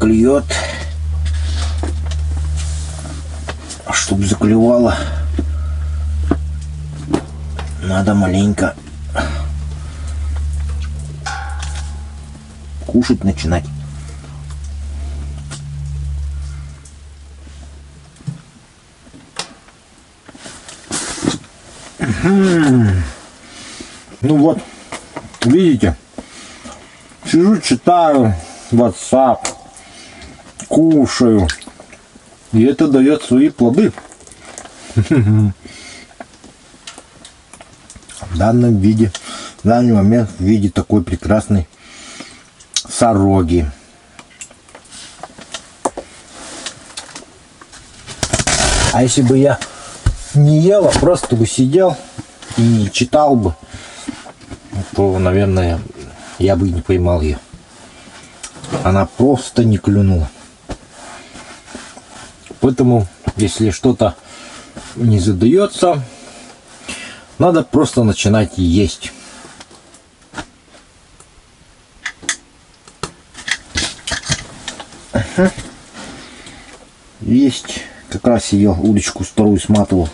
клюет, чтобы заклевало, надо маленько кушать начинать. Ну вот, видите, сижу, читаю WhatsApp, кушаю, и это дает свои плоды. В данном виде, в данный момент в виде такой прекрасной сороги. А если бы я не ел, а просто бы сидел и читал бы, то, наверное, я бы не поймал ее. Она просто не клюнула. Поэтому, если что-то не задается, надо просто начинать есть. Есть. Как раз сидел, удочку вторую сматывал.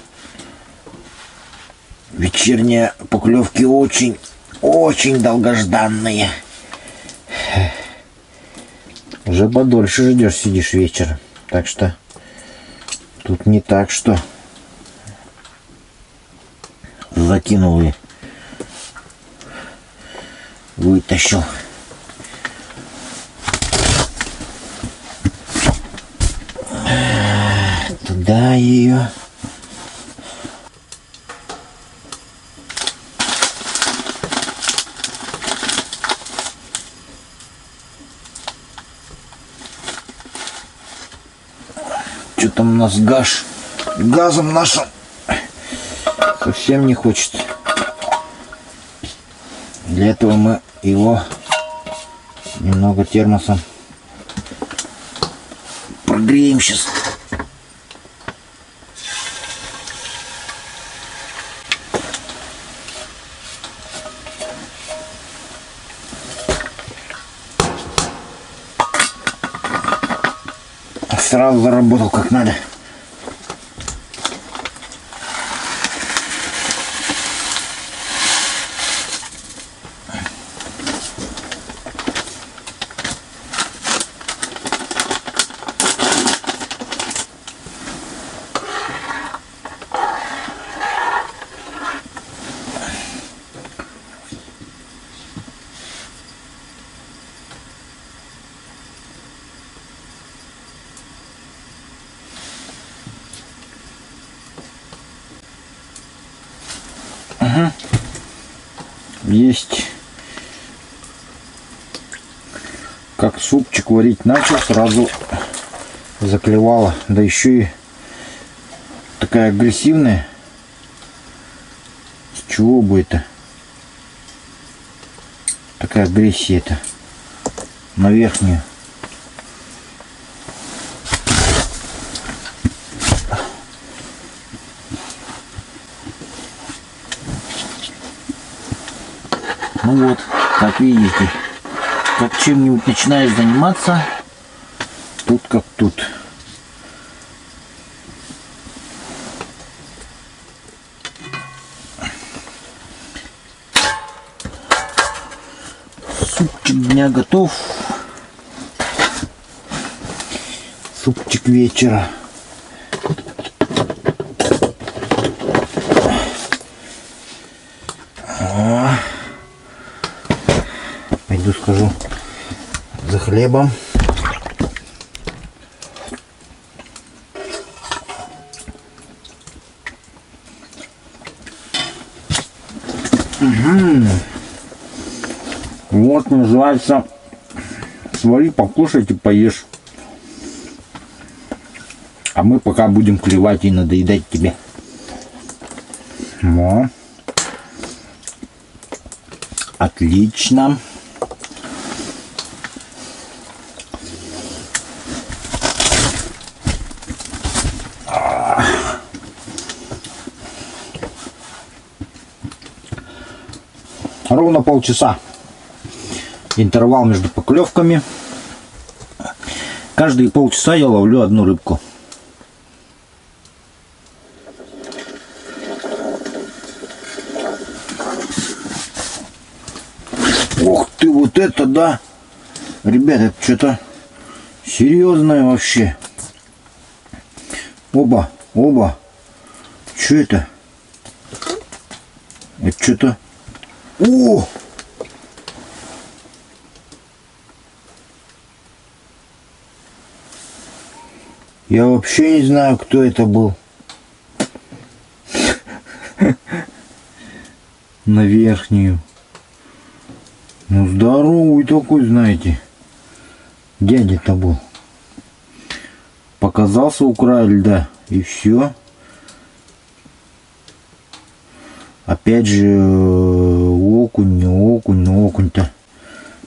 Вечерние поклевки очень, очень долгожданные. Уже подольше ждешь, сидишь вечер. Так что тут не так, что закинул и вытащил. Туда ее. Там у нас гаш? Газом нашим совсем не хочет. Для этого мы его немного термосом прогреем сейчас. Сразу заработал как надо. Есть. Как супчик варить начал, сразу заклевала. Да еще и такая агрессивная. С чего бы это? Такая агрессия это на верхнюю. Ну вот, видите, как чем-нибудь начинаешь заниматься, тут как тут. Супчик дня готов. Супчик вечера. Пойду скажу за хлебом. Угу. Вот называется свари, покушайте, поешь. А мы пока будем клевать и надоедать тебе. Во. Отлично. Полчаса. Интервал между поклевками. Каждые полчаса я ловлю одну рыбку. Ух ты, вот это да! Ребята, что-то серьезное вообще. Оба, оба. Что это? Это что-то... О! Я вообще не знаю, кто это был. На верхнюю. Ну, здоровый такой, знаете. Дядя-то был. Показался у края льда. И все. Опять же, окунь, не окунь, но окунь-то.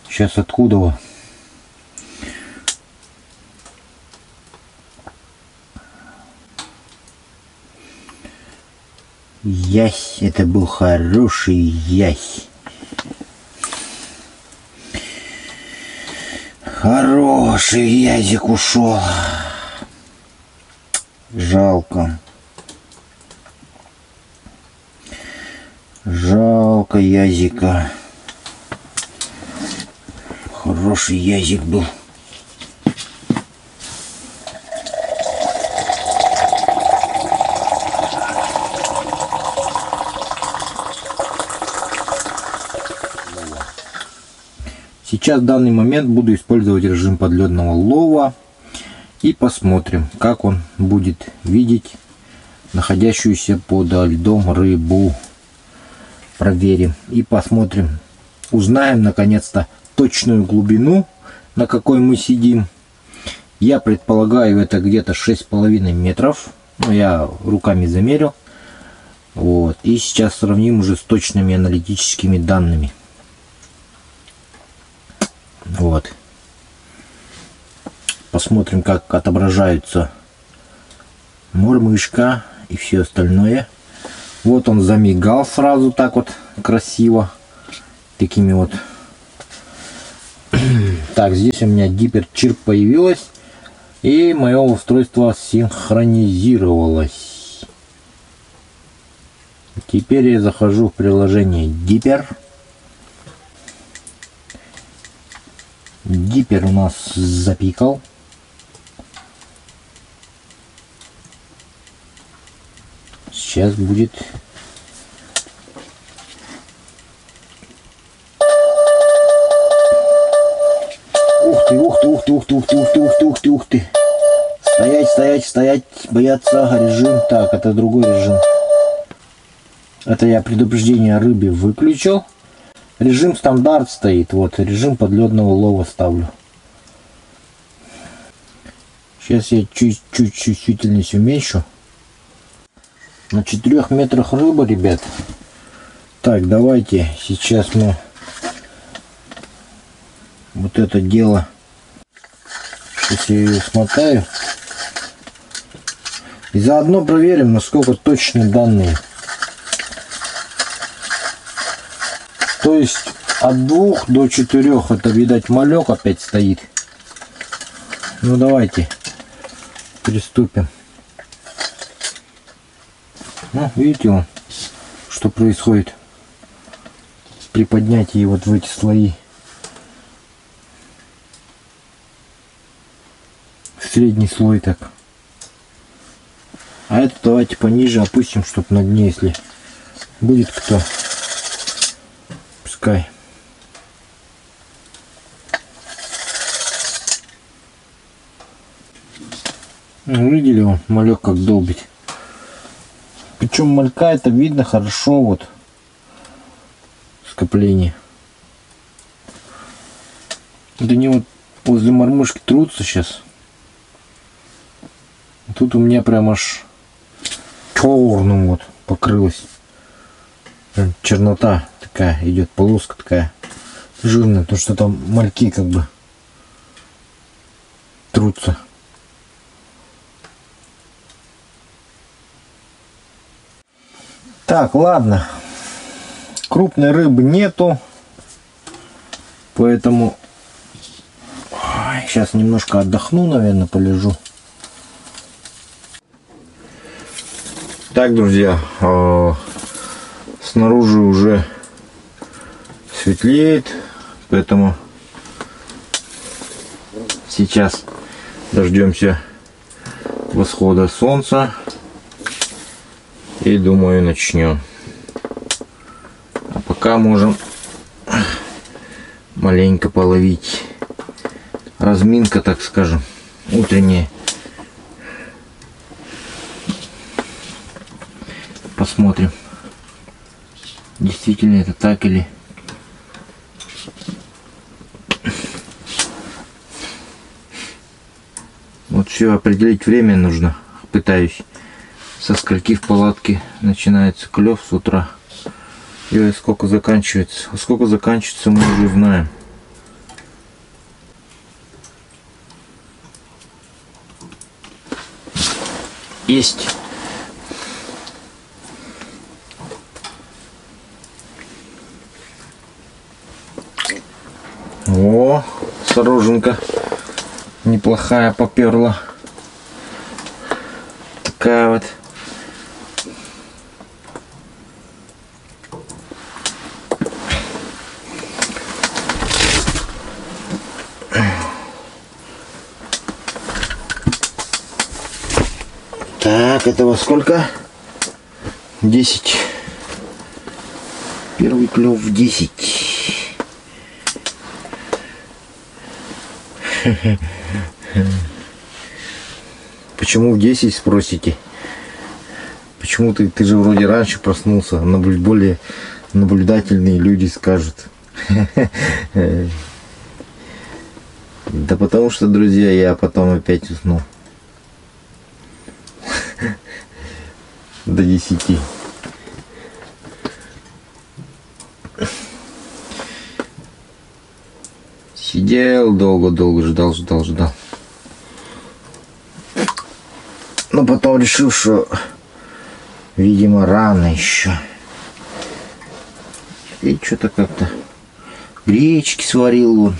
Сейчас откуда его? Ясь, это был хороший ясь. Хороший язик ушел. Жалко. Жалко язика. Хороший язик был. Сейчас в данный момент буду использовать режим подледного лова и посмотрим, как он будет видеть находящуюся под льдом рыбу. Проверим и посмотрим. Узнаем наконец-то точную глубину, на какой мы сидим. Я предполагаю, это где-то 6,5 метров. Ну, я руками замерил. Вот. И сейчас сравним уже с точными аналитическими данными. Вот. Посмотрим, как отображаются мормышка и все остальное. Вот он замигал сразу так вот красиво. Такими вот. Так, здесь у меня гиперчирп появилась. И мое устройство синхронизировалось. Теперь я захожу в приложение Гипер. Гипер у нас запикал. Сейчас будет Ух ты, ух ты, ух ты, ух ты, ух ты, ух ты, ух ты, ух ты, ух ты. Стоять, стоять, стоять, бояться режим. Так, это другой режим. Это я предупреждение рыбе выключил. Режим стандарт стоит. Вот, режим подледного лова ставлю. Сейчас я чуть-чуть чувствительность уменьшу. На 4 метрах рыба, ребят. Так, давайте сейчас мы вот это дело. Сейчас я ее смотаю. И заодно проверим, насколько точны данные. То есть от двух до четырех это, видать, малек опять стоит. Ну давайте приступим. Ну, видите, он, что происходит при поднятии вот в эти слои. Средний слой так. А это давайте пониже опустим, чтобы на дне, если будет кто пускай. Ну, видели он, малек как долбить. Причем малька это видно хорошо вот скопление. Да не вот возле мормышки трутся сейчас. Тут у меня прям аж черным вот покрылось. Чернота такая идет, полоска такая жирная, то что там мальки как бы трутся. Так, ладно. Крупной рыбы нету. Поэтому... Сейчас немножко отдохну, наверное, полежу. Так, друзья, э, снаружи уже светлеет, поэтому сейчас дождемся восхода солнца и думаю начнем. А пока можем маленько половить. Разминка, так скажем, утренняя. Посмотрим, действительно это так или Вот все определить время нужно. Пытаюсь со скольки в палатке начинается клев с утра. И сколько заканчивается. А сколько заканчивается мы уже знаем. Есть. О, сороженка неплохая поперла. Такая вот. Так, этого сколько? 10. Первый клев в 10. Почему в 10 спросите? Почему ты, ты же вроде раньше проснулся, более наблюдательные люди скажут. Да потому что, друзья, я потом опять уснул. До 10. Сидел долго-долго, ждал, ждал, ждал. Но потом решил, что, видимо, рано еще. И что-то как-то гречки сварил он.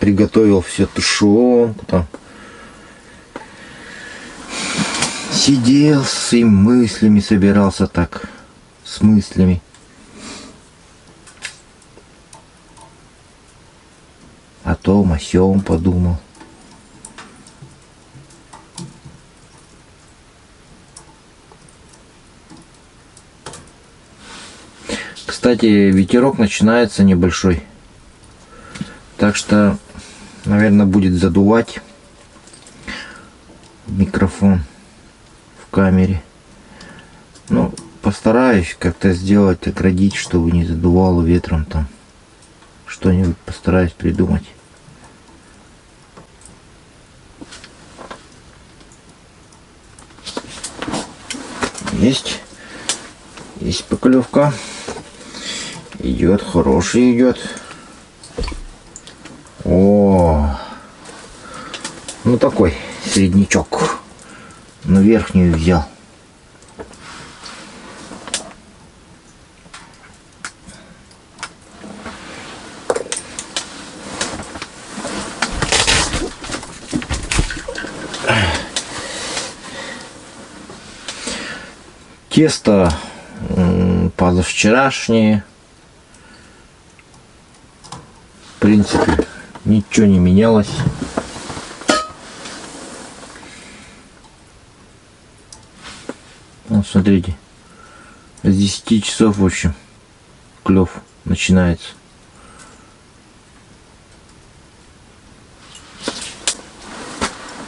Приготовил все тушенку там. Сидел с своими мыслями, собирался так. С мыслями. о том, о сём подумал. Кстати, ветерок начинается небольшой. Так что, наверное, будет задувать микрофон камере. Ну, постараюсь как-то сделать, оградить, чтобы не задувало ветром там. Что-нибудь постараюсь придумать. Есть. Есть поклевка. Идет, хороший идет. О, ну такой среднячок. Но верхнюю взял. Тесто позавчерашнее. В принципе, ничего не менялось. Смотрите, с 10 часов, в общем, клев начинается.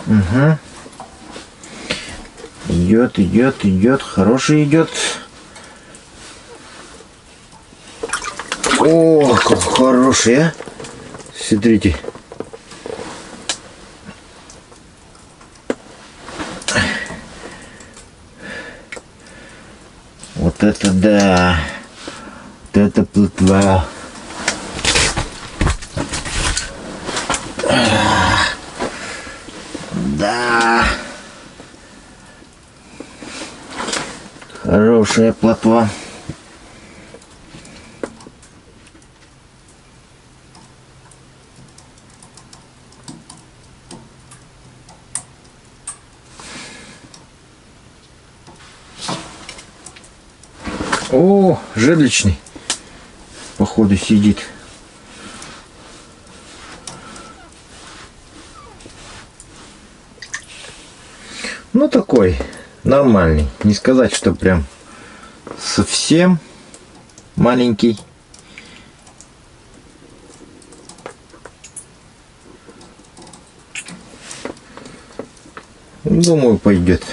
Угу. Идет, идет, идет. Хороший идет. О, как хороший, а. Смотрите. Вот это да. Вот это плотва. Хорошая плотва. О, жерличный. Походу сидит. Ну такой, нормальный. Не сказать, что прям совсем маленький. Думаю, пойдет.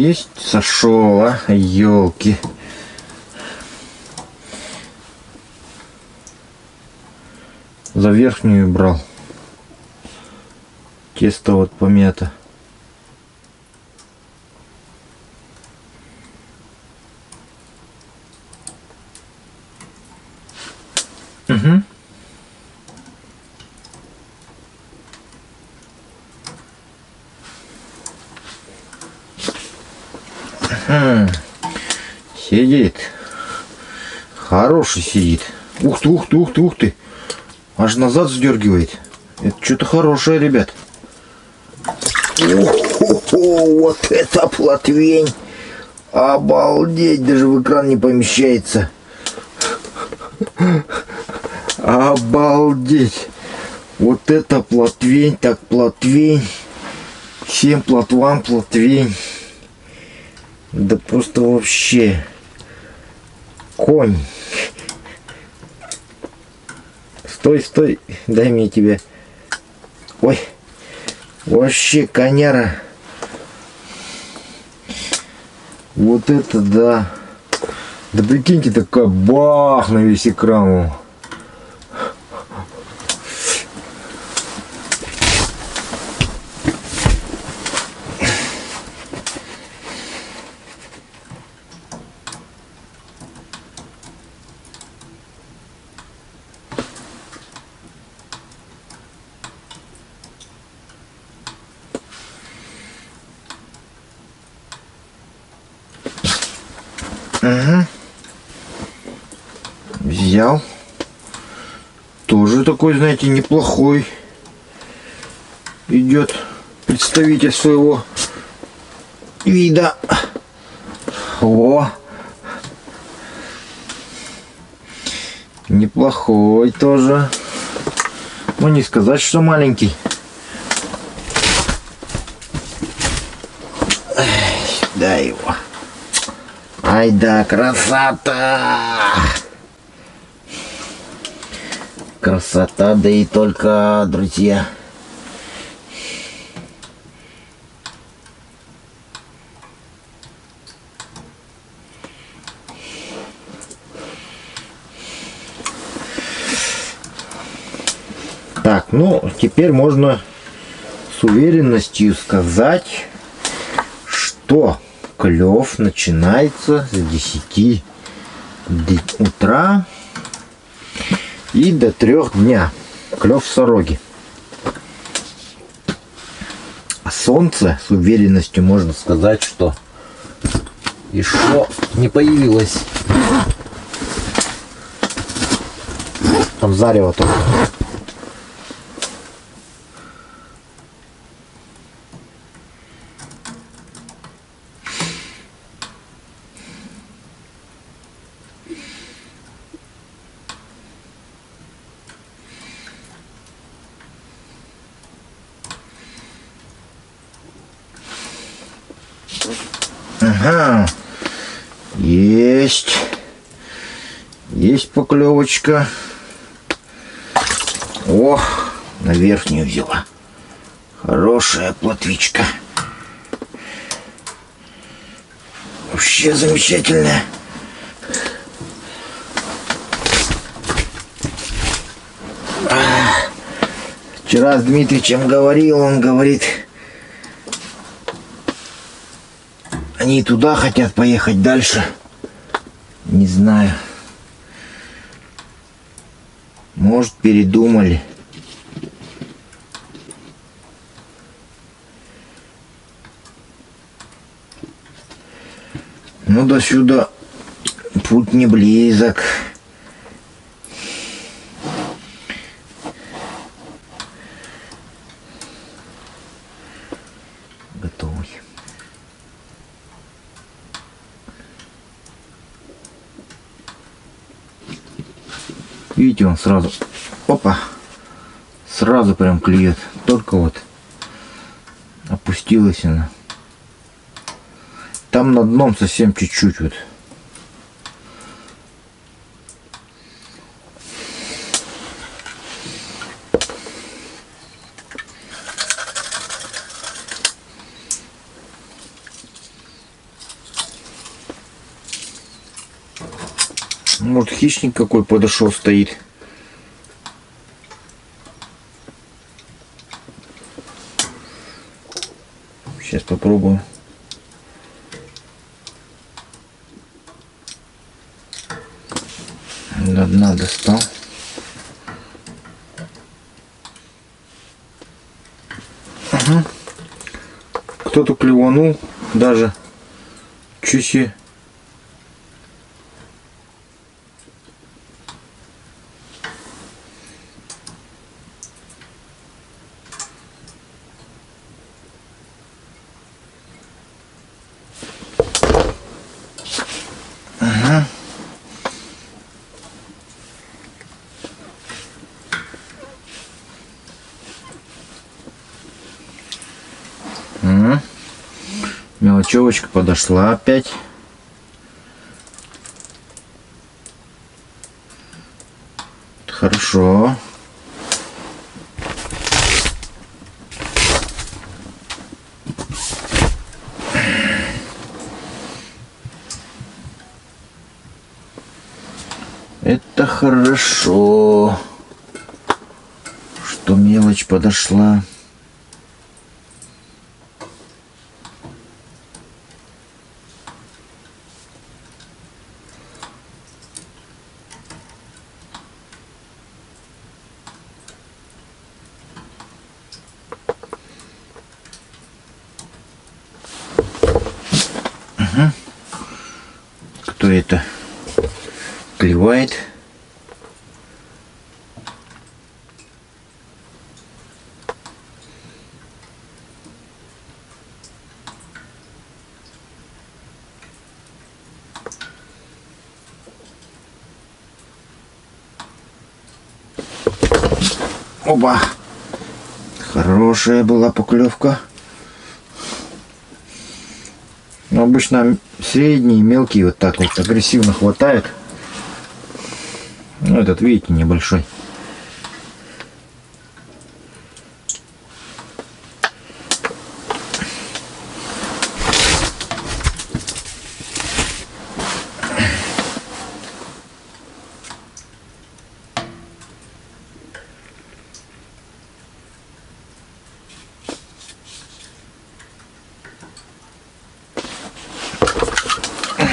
Есть сошел, а? Елки. За верхнюю брал. Тесто вот помято. Сидит. Хороший сидит. Ух ты, ух ты, ух ты, ух ты. Аж назад сдергивает. Это что-то хорошее, ребят. О, вот это плотвень. Обалдеть, даже в экран не помещается. Обалдеть. Вот это плотвень, так плотвень. Всем плотвам плотвень. Да просто вообще конь. Стой, стой, дай мне тебе. Ой, вообще коняра. Вот это да. Да прикиньте, такая бах на весь экран. Ага. Взял. Тоже такой, знаете, неплохой. Идет представитель своего вида. О! Неплохой тоже. Ну, не сказать, что маленький. Да его. Ай да, красота! Красота, да и только, друзья. Так, ну, теперь можно с уверенностью сказать, что клев начинается с 10 утра и до 3 дня. Клев сороги. А солнце с уверенностью можно сказать, что еще не появилось. Там зарево только. Ага. Есть. Есть поклевочка. О, на верхнюю взяла. Хорошая плотвичка. Вообще замечательная. Вчера с Дмитрием говорил, он говорит, Они туда хотят поехать дальше. Не знаю. Может, передумали. Ну, до сюда путь не близок. Видите, он сразу, опа, сразу прям клюет. Только вот опустилась она. Там на дном совсем чуть-чуть вот. Может хищник какой подошел стоит. Сейчас попробую. До дна достал. Ага. Кто-то клеванул даже. Чуть Мелочевочка подошла опять. Хорошо. Это хорошо, что мелочь подошла. Кто это клевает? Оба! Хорошая была поклевка. Но обычно средние, мелкие вот так вот агрессивно хватают. Ну, этот, видите, небольшой.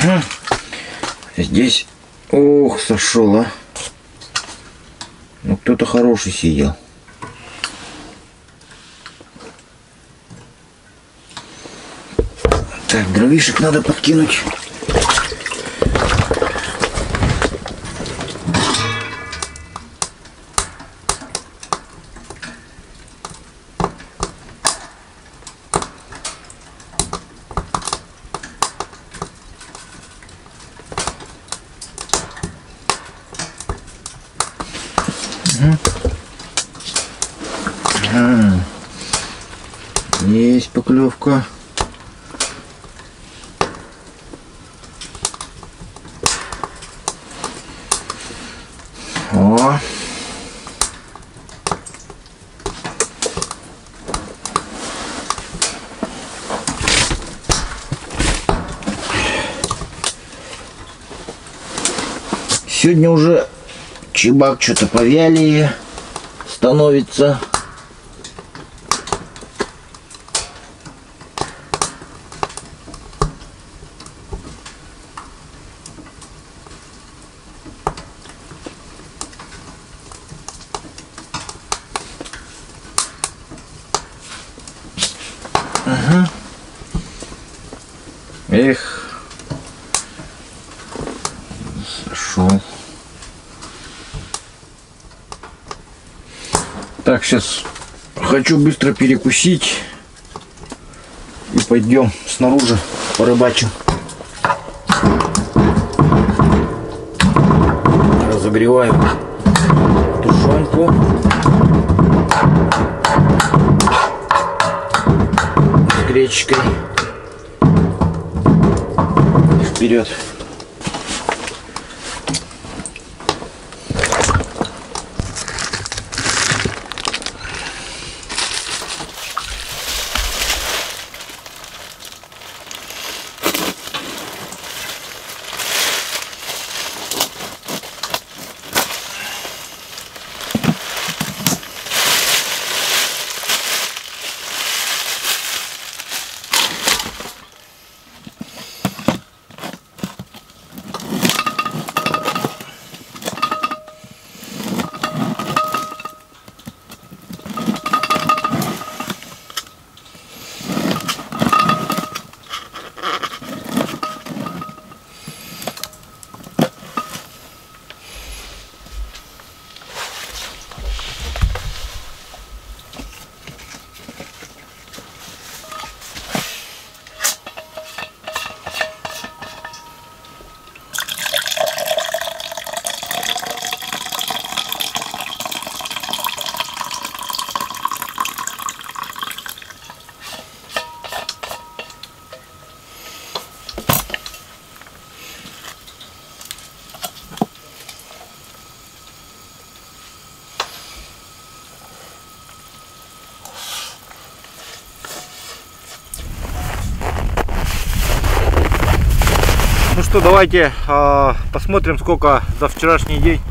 Ага. Здесь, ох, сошел, а. Ну, кто-то хороший сидел. Так, дровишек надо подкинуть. Ага. Есть поклевка. О. Сегодня уже чебак что-то повялее становится. Эх, зашел. Так, сейчас хочу быстро перекусить. И пойдем снаружи порыбачим. Разогреваю тушенку. С гречкой. geliyordu. Что, давайте э, посмотрим, сколько за вчерашний день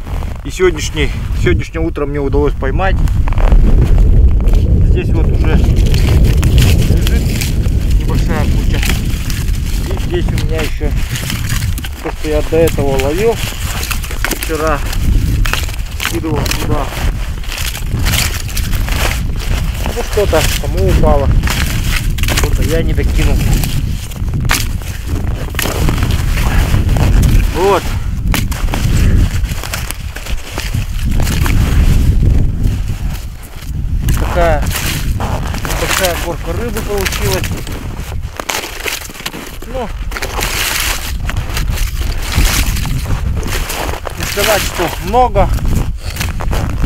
и сегодняшний, сегодняшнее утро мне удалось поймать. Здесь вот уже лежит небольшая куча. И здесь у меня еще то, что я до этого ловил вчера, скидывал сюда. Ну что-то кому упало, что-то я не докинул. Вот. Такая большая горка рыбы получилась. Ну, не сказать, что много,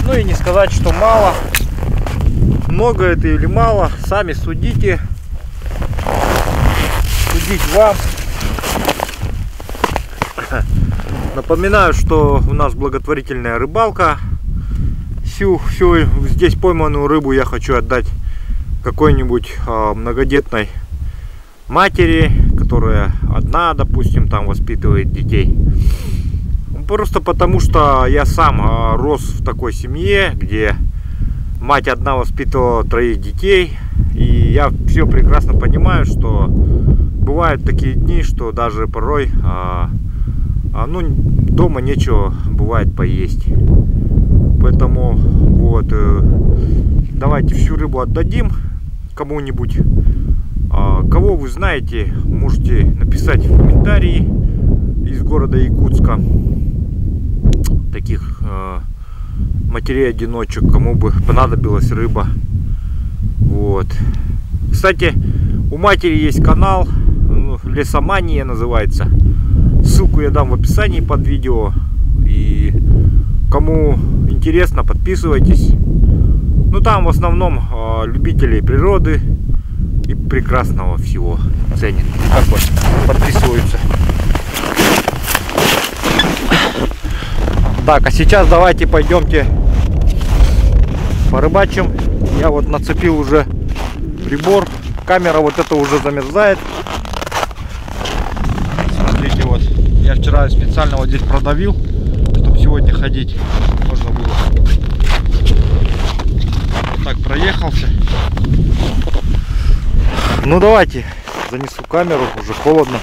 ну и не сказать, что мало. Много это или мало, сами судите. Судить вам. Напоминаю, что у нас благотворительная рыбалка. Всю, всю здесь пойманную рыбу я хочу отдать какой-нибудь э, многодетной матери, которая одна, допустим, там воспитывает детей. Просто потому, что я сам э, рос в такой семье, где мать одна воспитывала троих детей. И я все прекрасно понимаю, что бывают такие дни, что даже порой э, а, ну, дома нечего бывает поесть. Поэтому вот э, давайте всю рыбу отдадим кому-нибудь. А, кого вы знаете, можете написать в комментарии из города Якутска. Таких э, матерей-одиночек, кому бы понадобилась рыба. Вот. Кстати, у матери есть канал, ну, Лесомания называется. Ссылку я дам в описании под видео. И кому интересно, подписывайтесь. Ну там в основном э, любители природы и прекрасного всего ценят. Как вот подписываются. Так, а сейчас давайте пойдемте порыбачим. Я вот нацепил уже прибор. Камера вот это уже замерзает. Смотрите, вот. Я вчера специально вот здесь продавил, чтобы сегодня ходить можно было. Вот так проехался. Ну давайте, занесу камеру, уже холодно.